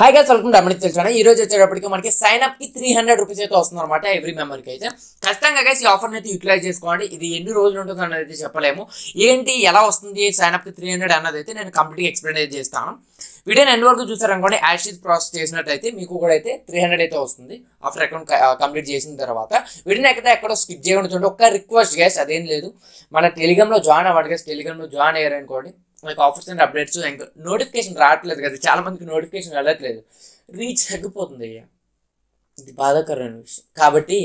Hi guys welcome to Amrit తెలుసు ఈ రోజు వచ్చేటప్పటికి మనకి సైన్ అప్కి త్రీ హండ్రెడ్ రూపీస్ అయితే వస్తుంది అనమాట ఎవ్రీ మెంబర్కి అయితే. ఖచ్చితంగా గైస్ ఈ ఆఫర్ అయితే యూటిలైజ్ చేసుకోండి. ఇది ఎన్ని రోజులు ఉంటుంది అన్నది అయితే చెప్పలేము. ఏంటి ఎలా వస్తుంది సైన్ అప్కి త్రీ హండ్రెడ్ అన్నది అయితే నేను కంప్లీట్ ఎక్స్ప్లెయిన్ అయితే చేస్తాను. వీడియోని ఎన్ని వరకు చూసారనుకోండి యాషిస్ ప్రాసెస్ చేసినట్టయితే మీకు కూడా అయితే త్రీ హండ్రెడ్ అయితే వస్తుంది. ఆఫర్ అకౌంట్ కంప్లీట్ చేసిన తర్వాత. వీడియోని ఎక్కడ ఎక్కడో స్కిప్ చేయకుండా చూడండి. ఒక్క రిక్వెస్ట్ గైస్ అదేం లేదు. మన టెలిగ్రామ్లో జాయిన్ అవ్వండి గైస్ టెలిగ్రామ్లో జాయిన్ అయ్యారనుకోండి లైక్ ఆఫర్స్ అండ్ అప్డేట్స్ ఇంకా నోటిఫికేషన్ రావట్లేదు కదా. చాలా మందికి నోటిఫికేషన్ వెళ్ళట్లేదు. రీచ్ తగ్గిపోతుంది. అయ్యా ఇది బాధాకరమైన విషయం. కాబట్టి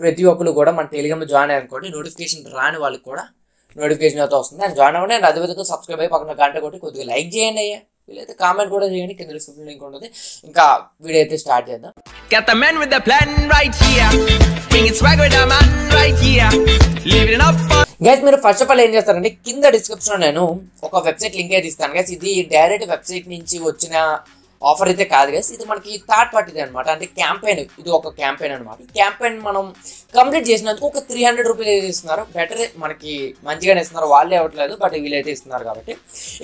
ప్రతి ఒక్కరు కూడా మన టెలిగ్రామ్లో జాయిన్ అయ్యారనుకోండి నోటిఫికేషన్ రాని వాళ్ళకి కూడా నోటిఫికేషన్ అయితే వస్తుంది. అండ్ జాయిన్ అవ్వండి అండ్ అదేవిధంగా సబ్స్క్రైబ్ అయ్యి పక్కన గంట కొట్టి కొద్దిగా లైక్ చేయండి అయ్యా. వీలైతే కామెంట్ కూడా చేయండి. కింద డిస్క్రిప్షన్ లింక్ ఉంటుంది. ఇంకా వీడియో అయితే స్టార్ట్ చేద్దాం. Got the man with the plan right here. Bringing swag with the man right here. Guys మీరు ఫస్ట్ ఆఫ్ ఆల్ ఏం చేస్తారంటే కింద డిస్క్రిప్షన్లో నేను ఒక వెబ్సైట్ లింక్ అయితే ఇస్తాను గైస్ ఇది డైరెక్ట్ వెబ్సైట్ నుంచి వచ్చిన ఆఫర్ అయితే కాదు గైస్ ఇది మనకి థర్డ్ పార్టీది అనమాట అంటే క్యాంపెయిన్ ఇది ఒక క్యాంపెయిన్ అనమాట ఈ క్యాంపెయిన్ మనం కంప్లీట్ చేసినందుకు ఒక త్రీ హండ్రెడ్ రూపీస్ అయితే ఇస్తున్నారు. బెటర్ మనకి మంచిగానే ఇస్తున్నారు. వాళ్ళే ఇవ్వట్లేదు బట్ వీళ్ళైతే ఇస్తున్నారు కాబట్టి.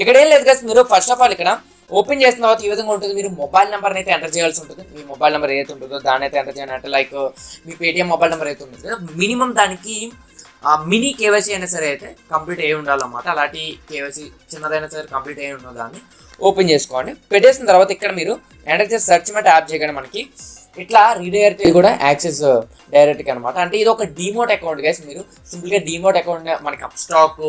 ఇక్కడ ఏం లేదు గైస్ మీరు ఫస్ట్ ఆఫ్ ఆల్ ఇక్కడ ఓపెన్ చేసిన తర్వాత ఈ విధంగా ఉంటుంది. మీరు మొబైల్ నెంబర్ అయితే ఎంటర్ చేయాల్సి ఉంటుంది. మీ మొబైల్ నెంబర్ ఏదైతే ఉంటుందో దాన్ని అయితే ఎంటర్ చేయాలంటే లైక్ మీ పేటిఎం మొబైల్ నెంబర్ అయితే ఉంటుంది మినిమం దానికి మినీ కేవైసీ అయినా సరే అయితే కంప్లీట్ అయి ఉండాలన్నమాట. అలాంటి కేవైసీ చిన్నదైనా సరే కంప్లీట్ అయి ఉన్న దాన్ని ఓపెన్ చేసుకోండి. పెట్టేసిన తర్వాత ఇక్కడ మీరు ఎంటర్ చేసి సెర్చ్ మెట్ యాప్ చేయగానే మనకి ఇట్లా రీడైరెక్ట్ కూడా యాక్సెస్ డైరెక్ట్గా అనమాట అంటే ఇది ఒక డిమోట్ అకౌంట్ గైస్ మీరు సింపుల్గా డిమోట్ అకౌంట్ మనకి అప్ స్టాక్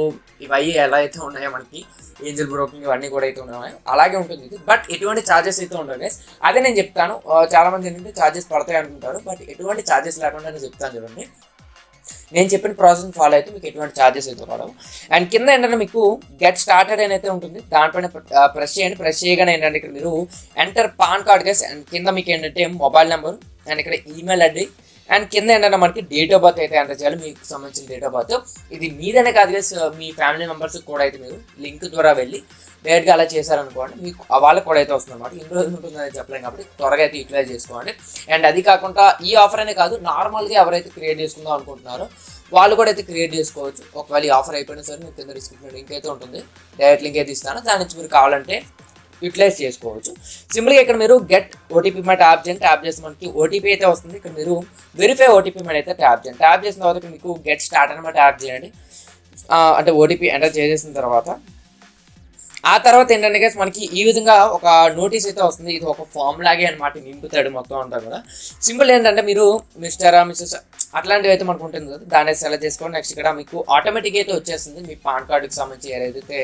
ఇవన్నీ ఎలా అయితే ఉన్నాయో మనకి ఏంజల్ బ్రోకింగ్ ఇవన్నీ కూడా అయితే ఉన్నాయో. అలాగే ఉంటుంది ఇది. బట్ ఎటువంటి ఛార్జెస్ అయితే ఉండవు గైస్ అదే నేను చెప్తాను. చాలామంది చాలా మంది ఏంటంటే ఛార్జెస్ పడతాయి అనుకుంటారు. బట్ ఎటువంటి ఛార్జెస్ లేకుండా నేను చెప్తాను చూడండి. నేను చెప్పిన ప్రాసెస్ ఫాలో అయితే మీకు ఎటువంటి ఛార్జెస్ అయితే రావడం అండ్ కింద ఏంటంటే మీకు గెట్ స్టార్టెడ్ అని అయితే ఉంటుంది. దానిపైన ప్రెస్ చేయండి. ప్రెస్ చేయగానే ఏంటంటే ఇక్కడ మీరు ఎంటర్ పాన్ కార్డ్ గెస్ అండ్ కింద మీకు ఏంటంటే మొబైల్ నెంబర్ అండ్ ఇక్కడ ఈమెయిల్ ఐడి అండ్ కింద ఏంటంటే మనకి డేట్ ఆఫ్ బర్త్ అయితే ఎంటర్ చేయాలి. మీకు సంబంధించిన డేట్ ఆఫ్ బర్త్ ఇది మీదనే కాదు మీ ఫ్యామిలీ మెంబర్స్ కూడా అయితే మీరు లింక్ ద్వారా వెళ్ళి డైరెక్ట్గా అలా చేశారనుకోండి మీకు వాళ్ళకి కూడా అయితే వస్తుంది అనమాట ఎన్ని రోజులు ఉంటుందని చెప్పలేం కాబట్టి త్వరగా అయితే యూటిలైజ్ చేసుకోండి. అండ్ అది కాకుండా ఈ ఆఫర్ అనే కాదు నార్మల్గా ఎవరైతే క్రియేట్ చేసుకుందాం అనుకుంటున్నారో వాళ్ళు కూడా అయితే క్రియేట్ చేసుకోవచ్చు. ఒకవేళ ఈ ఆఫర్ అయిపోయినా సరే మీకు కింద డిస్క్రిప్షన్ లింక్ అయితే ఉంటుంది. డైరెక్ట్ లింక్ అయితే ఇస్తాను. దాని నుంచి మీరు కావాలంటే యూటిలైజ్ చేసుకోవచ్చు. సింపుల్గా ఇక్కడ మీరు గెట్ ఓటీపీ మాట ట్యాప్ చేయండి. ట్యాప్ చేసి మనకి ఓటీపీ అయితే వస్తుంది. ఇక్కడ మీరు వెరిఫై ఓటీపీ మాట అయితే ట్యాప్ చేయండి. ట్యాప్ చేసిన తర్వాత మీకు గెట్ స్టార్ట్ అనమాట ట్యాప్ చేయండి. అంటే ఓటీపీ ఎంటర్ చేసేసిన తర్వాత ఆ తర్వాత ఏంటంటే మనకి ఈ విధంగా ఒక నోటీస్ అయితే వస్తుంది. ఇది ఒక ఫామ్ లాగే అనమాట నింపుతాడు మొత్తం అంతా కూడా. సింపుల్ ఏంటంటే మీరు మిస్టర్ మిస్సెస్ అట్లాంటివి అయితే మనకు ఉంటుంది కదా దాన్ని సెలెక్ట్ చేసుకోండి. నెక్స్ట్ ఇక్కడ మీకు ఆటోమేటిక్ అయితే వచ్చేస్తుంది. మీ పాన్ కార్డుకి సంబంధించి ఏదైతే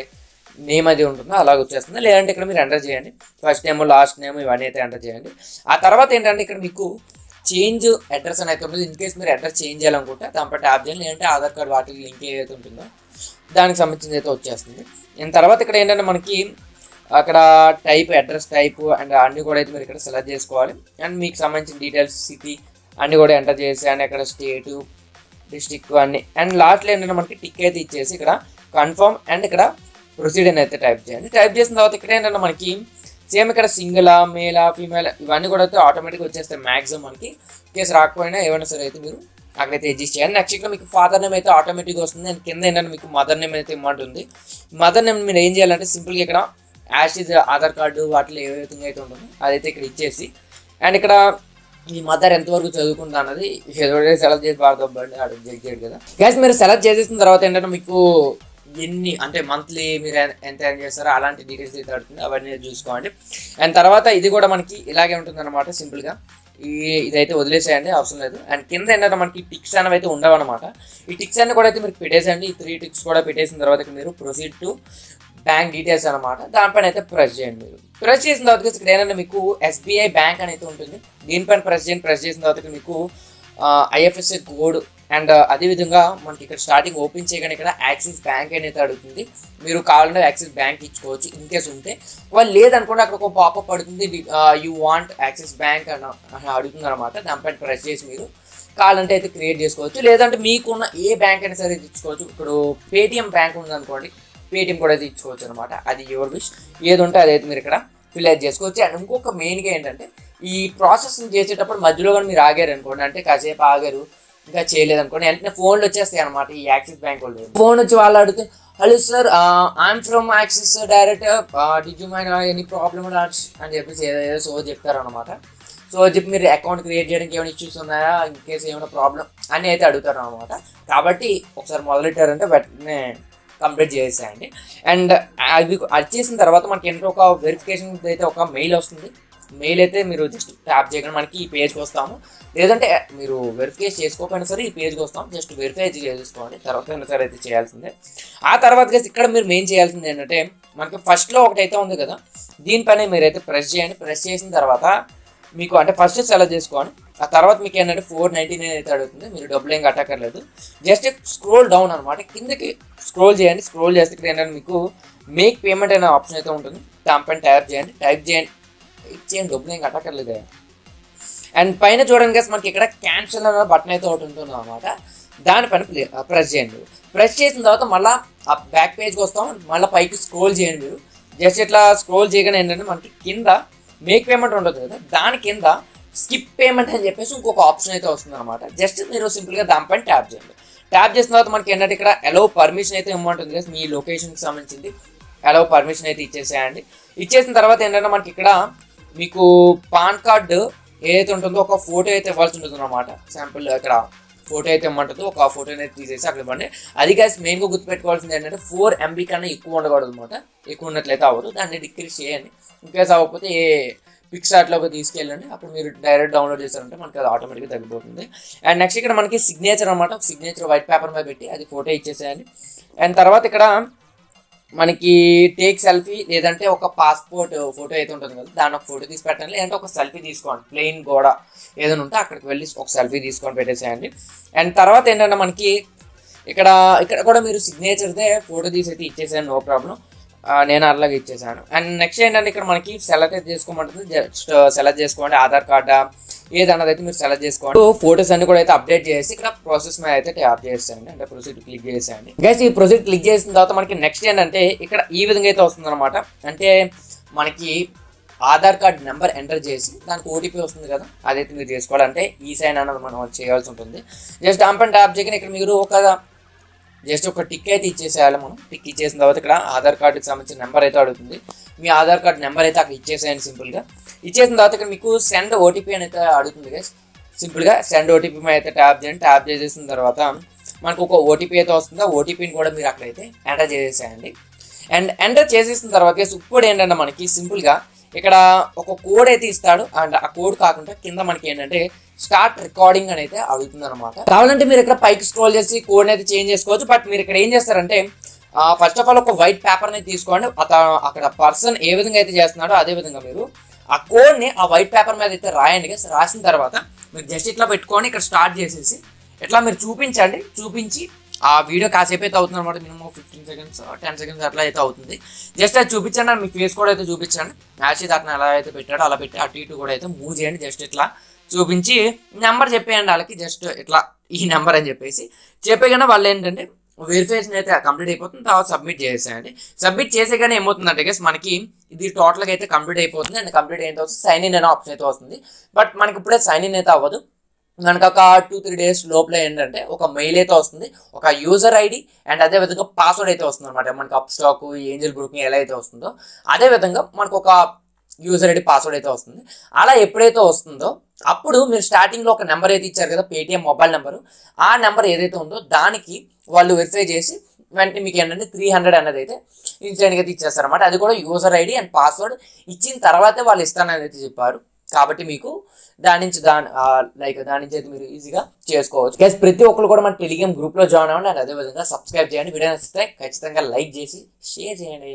నేమ్ అది ఉంటుందో అలాగే వచ్చేస్తుంది. లేదంటే ఇక్కడ మీరు ఎంటర్ చేయండి. ఫస్ట్ నేమ్ లాస్ట్ నేమ్ ఇవన్నీ అయితే ఎంటర్ చేయండి. ఆ తర్వాత ఏంటంటే ఇక్కడ మీకు చేంజ్ అడ్రస్ అని అయితే ఉంటుంది. ఇన్ కేస్ మీరు అడ్రస్ చేంజ్ చేయాలనుకుంటే దానిపై ట్యాప్ చేయండి. లేదంటే ఆధార్ కార్డ్ వాటికి లింక్ ఏదైతే ఉంటుందో దానికి సంబంధించింది అయితే వచ్చేస్తుంది. తర్వాత ఇక్కడ ఏంటంటే మనకి అక్కడ టైప్ అడ్రస్ టైప్ అండ్ అన్ని కూడా అయితే మీరు ఇక్కడ సెలెక్ట్ చేసుకోవాలి. అండ్ మీకు సంబంధించిన డీటెయిల్స్ సిటీ అన్నీ కూడా ఎంటర్ చేసి అండ్ అక్కడ స్టేటు డిస్టిక్ అన్ని. అండ్ లాస్ట్లో ఏంటంటే మనకి టిక్ అయితే ఇచ్చేసి ఇక్కడ కన్ఫర్మ్ అండ్ ఇక్కడ ప్రొసీడ్ అని అయితే టైప్ చేయండి. టైప్ చేసిన తర్వాత ఇక్కడ ఏంటంటే మనకి సేమ్ ఇక్కడ సింగిలా మేలా ఫీమేల్ ఇవన్నీ కూడా అయితే ఆటోమేటిక్గా వచ్చేస్తాయి. మ్యాక్సిమం మనకి కేసు రాకపోయినా ఏమైనా సరే అయితే మీరు అక్కడైతే అడ్జస్ట్ చేయాలి. నెక్స్ట్ ఇక్కడ మీకు ఫాదర్ నేమ్ అయితే ఆటోమేటిక్గా వస్తుంది. అండ్ కింద ఏంటంటే మీకు మదర్ నేమ్ అయితే ఇమ్మంటుంది మదర్ నేమ్ మీరు ఏం చేయాలంటే సింపుల్గా ఇక్కడ యాషిజ్ ఆధార్ కార్డు వాటిలో ఏ విధంగా అయితే ఉంటుందో. అదైతే ఇక్కడ ఇచ్చేసి. అండ్ ఇక్కడ ఈ మదర్ ఎంతవరకు చదువుకుంటా అన్నది ఎవరైతే సెలెక్ట్ చేసి బాగా దొబ్బండి చేయడు కదా. గ్యాస్ మీరు సెలెక్ట్ చేసేసిన తర్వాత ఏంటంటే మీకు ఎన్ని అంటే మంత్లీ మీరు ఎంత ఎర్న్ చేస్తారో అలాంటి డీటెయిల్స్ అయితే అడుగుతుంది. అవన్నీ చూసుకోండి. అండ్ తర్వాత ఇది కూడా మనకి ఇలాగే ఉంటుంది అనమాట సింపుల్గా ఇదైతే వదిలేసేయండి అవసరం లేదు. అండ్ కింద ఏంటంటే మనకి టిక్స్ అనేవి అయితే ఉండవు అనమాట ఈ టిక్స్ అన్ని కూడా అయితే మీరు పెట్టేసేయండి. ఈ త్రీ టిక్స్ కూడా పెట్టేసిన తర్వాత మీరు ప్రొసీడ్ టు బ్యాంక్ డీటెయిల్స్ అనమాట దానిపైన అయితే ప్రెస్ చేయండి మీరు. ప్రెస్ చేసిన తర్వాత ఇక్కడ ఏంటంటే మీకు ఎస్బీఐ బ్యాంక్ అని అయితే ఉంటుంది. దీనిపైన ప్రెస్ చేయండి. ప్రెస్ చేసిన తర్వాత మీకు ఐఎఫ్ఎస్ఏ కోడ్ అండ్ uh, అదేవిధంగా మనకి ఇక్కడ స్టార్టింగ్ ఓపెన్ చేయగానే ఇక్కడ యాక్సిస్ బ్యాంక్ అనేది అడుగుతుంది. మీరు కావాలంటే యాక్సిస్ బ్యాంక్ ఇచ్చుకోవచ్చు ఇన్ కేస్ ఉంటే. వాళ్ళు లేదనుకోండి అక్కడ ఒక పాపప్ పడుతుంది యూ వాంట్ యాక్సిస్ బ్యాంక్ అని అడుగుతుంది అనమాట దానిపైన ప్రెస్ చేసి మీరు కావాలంటే అయితే క్రియేట్ చేసుకోవచ్చు. లేదంటే మీకున్న ఏ బ్యాంక్ అయినా సరే ఇచ్చుకోవచ్చు. ఇప్పుడు పేటిఎం బ్యాంక్ ఉందనుకోండి పేటిఎం కూడా అయితే ఇచ్చుకోవచ్చు అనమాట అది యువర్ విష్ ఏది ఉంటే అదైతే మీరు ఇక్కడ ఫిల్అప్ చేసుకోవచ్చు. అండ్ ఇంకొక మెయిన్గా ఏంటంటే ఈ ప్రాసెస్ చేసేటప్పుడు మధ్యలో కానీ మీరు ఆగారు అనుకోండి అంటే కాసేపు ఆగారు ఇంకా చేయలేదు అనుకోండి. వెంటనే ఫోన్లు వచ్చేస్తాయి అనమాట ఈ యాక్సిస్ బ్యాంక్ వాళ్ళు. ఫోన్ వచ్చి వాళ్ళు అడుగుతూ hello sir I'm from Axis direct did you mind any problem అని చెప్పేసి ఏదో ఏదో సో చెప్తారనమాట సో చెప్పి మీరు అకౌంట్ క్రియేట్ చేయడానికి ఏమైనా ఇష్యూస్ ఉన్నాయా? ఇన్ కేసు ఏమైనా ప్రాబ్లం అని అయితే అడుగుతారు అనమాట కాబట్టి ఒకసారి మొదలెట్టారంటే వెంటనే కంప్లీట్ చేసేయండి. అండ్ అది అది చేసిన తర్వాత మనకి ఏంటంటే ఒక వెరిఫికేషన్ అయితే ఒక మెయిల్ వస్తుంది. మెయిల్ అయితే మీరు జస్ట్ ట్యాప్ చేయగానే మనకి ఈ పేజ్కి వస్తాము. లేదంటే మీరు వెరిఫికేషన్ చేసుకోకపోయినా సరే ఈ పేజ్కి వస్తాం. జస్ట్ వెరిఫై అయితే చేసుకోండి. తర్వాత అయినా సరే అయితే చేయాల్సిందే. ఆ తర్వాత ఇక్కడ మీరు మెయిన్ చేయాల్సింది ఏంటంటే మనకి ఫస్ట్లో ఒకటి అయితే ఉంది కదా దీనిపైన మీరైతే ప్రెస్ చేయండి. ప్రెస్ చేసిన తర్వాత మీకు అంటే ఫస్ట్ సెలెక్ట్ చేసుకోండి. ఆ తర్వాత మీకు ఏంటంటే ఫోర్ నైంటీ నైన్ అయితే అడుగుతుంది. మీరు డబ్బులు ఏం కట్టక్కర్లేదు. జస్ట్ స్క్రోల్ డౌన్ అనమాట కిందకి స్క్రోల్ చేయండి. స్క్రోల్ చేస్తే ఇక్కడ ఏంటంటే మీకు మేక్ పేమెంట్ అనే ఆప్షన్ అయితే ఉంటుంది. దానిపైన టైప్ చేయండి. టైప్ చేయండి. ఇచ్చేయండి డబ్బులు ఏం కట్టక్కర్లేదు అండ్ పైన చూడండి కదా మనకి ఇక్కడ క్యాన్సిల్ అనే బటన్ అయితే ఒకటి ఉంటుంది అనమాట దానిపైన ప్రెస్ చేయండి. ప్రెస్ చేసిన తర్వాత మళ్ళీ ఆ బ్యాక్ పేజ్కి వస్తాం. మళ్ళీ పైకి స్క్రోల్ చేయండి మీరు. జస్ట్ ఇట్లా స్క్రోల్ చేయగానే ఏంటంటే మనకి కింద మేక్ పేమెంట్ ఉంటుంది కదా. దాని కింద స్కిప్ పేమెంట్ అని చెప్పేసి ఇంకొక ఆప్షన్ అయితే వస్తుంది అనమాట జస్ట్ మీరు సింపుల్గా దానిపైన ట్యాప్ చేయండి. ట్యాప్ చేసిన తర్వాత మనకి ఏంటంటే ఇక్కడ ఎలో పర్మిషన్ అయితే ఇమ్మంటుంది కదా మీ లొకేషన్కి సంబంధించింది ఎలో పర్మిషన్ అయితే ఇచ్చేసేయండి. ఇచ్చేసిన తర్వాత ఏంటంటే మనకి ఇక్కడ మీకు పాన్ కార్డు ఏదైతే ఉంటుందో ఒక ఫోటో అయితే ఇవ్వాల్సి ఉంటుంది అనమాట శాంపుల్ ఇక్కడ ఫోటో అయితే ఇమ్మంటుందో ఒక ఫోటో అనేది తీసేసి అక్కడ ఇవ్వండి. అది కాస్ మెయిన్గా గుర్తుపెట్టుకోవాల్సింది ఏంటంటే ఫోర్ ఎంబీ కన్నా ఎక్కువ ఉండకూడదు అనమాట ఎక్కువ ఉన్నట్లయితే అవ్వదు. దాన్ని డిక్రీస్ చేయండి. ఇన్కేస్ అవ్వకపోతే ఏ పిక్సార్ట్లోకి తీసుకెళ్ళండి. అప్పుడు మీరు డైరెక్ట్ డౌన్లోడ్ చేశారంటే మనకి అది ఆటోమేటిక్గా తగ్గిపోతుంది. అండ్ నెక్స్ట్ ఇక్కడ మనకి సిగ్నేచర్ అనమాట సిగ్నేచర్ వైట్ పేపర్ మీద పెట్టి అది ఫోటో ఇచ్చేసేయాలి అండ్ తర్వాత ఇక్కడ మనకి టేక్ సెల్ఫీ లేదంటే ఒక పాస్పోర్ట్ ఫోటో అయితే ఉంటుంది కదా దాని ఒక ఫోటో తీసి పెట్టండి. లేదంటే ఒక సెల్ఫీ తీసుకోండి. ప్లెయిన్ గోడ ఏదైనా ఉంటే అక్కడికి వెళ్ళి ఒక సెల్ఫీ తీసుకొని పెట్టేసేయండి. అండ్ తర్వాత ఏంటంటే మనకి ఇక్కడ ఇక్కడ కూడా మీరు సిగ్నేచర్దే ఫోటో తీసి అయితే ఇచ్చేసాను నో ప్రాబ్లం నేను అలాగే ఇచ్చేసాను. అండ్ నెక్స్ట్ ఏంటంటే ఇక్కడ మనకి సెలెక్ట్ అయితే చేసుకోమంటుంది. జస్ట్ సెలెక్ట్ చేసుకోండి ఆధార్ కార్డా ఏదన్నది అయితే మీరు సెలెక్ట్ చేసుకోండి. ఫోటోస్ అన్ని కూడా అయితే అప్డేట్ చేసి ఇక్కడ ప్రాసెస్ మీద అయితే ట్యాప్ చేసేయండి. అంటే ప్రొసీడ్ క్లిక్ చేసేయండి. గైస్ ఈ ప్రొసీడ్ క్లిక్ చేసిన తర్వాత మనకి నెక్స్ట్ ఏంటంటే ఇక్కడ ఈ విధంగా అయితే వస్తుంది అనమాట అంటే మనకి ఆధార్ కార్డ్ నెంబర్ ఎంటర్ చేసి దానికి ఓటీపీ వస్తుంది కదా అదైతే మీరు చేసుకోవాలంటే ఈ సైన్ అన్నది మనం చేయాల్సి ఉంటుంది. జస్ట్ డంప్ ట్యాప్ చేయగానే ఇక్కడ మీరు ఒక జస్ట్ ఒక టిక్ అయితే ఇచ్చేసేయాలి మనం. టిక్ ఇచ్చేసిన తర్వాత ఇక్కడ ఆధార్ కార్డుకి సంబంధించిన నెంబర్ అయితే అడుగుతుంది. మీ ఆధార్ కార్డ్ నెంబర్ అయితే అక్కడ ఇచ్చేసేయండి సింపుల్గా. ఇచ్చేసిన తర్వాత ఇక్కడ మీకు సెండ్ ఓటీపీ అని అయితే అడుగుతుంది గైస్ సింపుల్గా సెండ్ ఓటీపీ మీద అయితే ట్యాప్ చేయండి. ట్యాప్ చేసేసిన తర్వాత మనకు ఒక ఓటీపీ అయితే వస్తుందో. ఓటీపీని కూడా మీరు అక్కడైతే ఎంటర్ చేసేసేయండి. అండ్ ఎంటర్ చేసేసిన తర్వాత ఇప్పుడు ఏంటంటే మనకి సింపుల్గా ఇక్కడ ఒక కోడ్ అయితే ఇస్తాడు. అండ్ ఆ కోడ్ కాకుండా కింద మనకి ఏంటంటే స్టార్ట్ రికార్డింగ్ అని అయితే అడుగుతుంది అనమాట కావాలంటే మీరు ఇక్కడ పైకి స్క్రోల్ చేసి కోడ్ అయితే చేంజ్ చేసుకోవచ్చు. బట్ మీరు ఇక్కడ ఏం చేస్తారంటే ఫస్ట్ ఆఫ్ ఆల్ ఒక వైట్ పేపర్ని తీసుకోండి. అతను అక్కడ పర్సన్ ఏ విధంగా అయితే చేస్తున్నాడో అదే విధంగా మీరు ఆ కోడ్ని ఆ వైట్ పేపర్ మీద అయితే రాయండి రాసిన తర్వాత మీరు జస్ట్ ఇట్లా పెట్టుకొని ఇక్కడ స్టార్ట్ చేసేసి ఇట్లా మీరు చూపించండి. చూపించి ఆ వీడియో కాసేపు అయితే అవుతుంది అనమాట minimum fifteen seconds ten seconds అట్లా అయితే అవుతుంది. జస్ట్ అది చూపించండి మీ ఫేస్ కూడా అయితే చూపించండి. మ్యాచ్ అతను ఎలా అయితే పెట్టాడో అలా పెట్టి అటు ఇటు కూడా అయితే మూవ్ చేయండి జస్ట్ ఇట్లా చూపించి నెంబర్ చెప్పేయండి వాళ్ళకి జస్ట్ ఇట్లా ఈ నెంబర్ అని చెప్పేసి. చెప్పేగానే వాళ్ళు ఏంటంటే వెరిఫికేషన్ అయితే కంప్లీట్ అయిపోతుంది తర్వాత సబ్మిట్ చేసేయండి. సబ్మిట్ చేసేగానే ఏమవుతుందంటే గెస్ మనకి ఇది టోటల్గా అయితే కంప్లీట్ అయిపోతుంది అండ్ కంప్లీట్ అయిన తర్వాత సైన్ ఇన్ అనే ఆప్షన్ అయితే వస్తుంది. బట్ మనకి ఇప్పుడే సైన్ ఇన్ అయితే అవ్వదు. మనకు ఒక టూ త్రీ డేస్ లోపల ఏంటంటే ఒక మెయిల్ అయితే వస్తుంది ఒక యూజర్ ఐడి అండ్ అదే విధంగా పాస్వర్డ్ అయితే వస్తుంది అనమాట మనకి అప్ స్టాక్ ఏంజల్ గ్రూపింగ్ ఎలా అయితే వస్తుందో అదే విధంగా మనకు ఒక యూజర్ ఐడి పాస్వర్డ్ అయితే వస్తుంది. అలా ఎప్పుడైతే వస్తుందో అప్పుడు మీరు స్టార్టింగ్లో ఒక నెంబర్ అయితే ఇచ్చారు కదా పేటిఎం మొబైల్ నెంబరు ఆ నెంబర్ ఏదైతే ఉందో దానికి వాళ్ళు వెరిఫై చేసి వెంటనే మీకు ఏంటంటే త్రీ హండ్రెడ్ అనేది అయితే ఇన్సిడెంట్గా అయితే ఇచ్చేస్తారనమాట అది కూడా యూజర్ ఐడి అండ్ పాస్వర్డ్ ఇచ్చిన తర్వాతే వాళ్ళు ఇస్తానని అయితే చెప్పారు. కాబట్టి మీకు దాని నుంచి దాని లైక్ దాని నుంచి అయితే మీరు ఈజీగా చేసుకోవచ్చు. గైస్ ప్రతి ఒక్కరు కూడా మన టెలిగ్రామ్ గ్రూప్లో జాయిన్ అవ్వండి. అండ్ అదే విధంగా సబ్స్క్రైబ్ చేయండి. వీడియో నచ్చితే ఖచ్చితంగా లైక్ చేసి షేర్ చేయండి.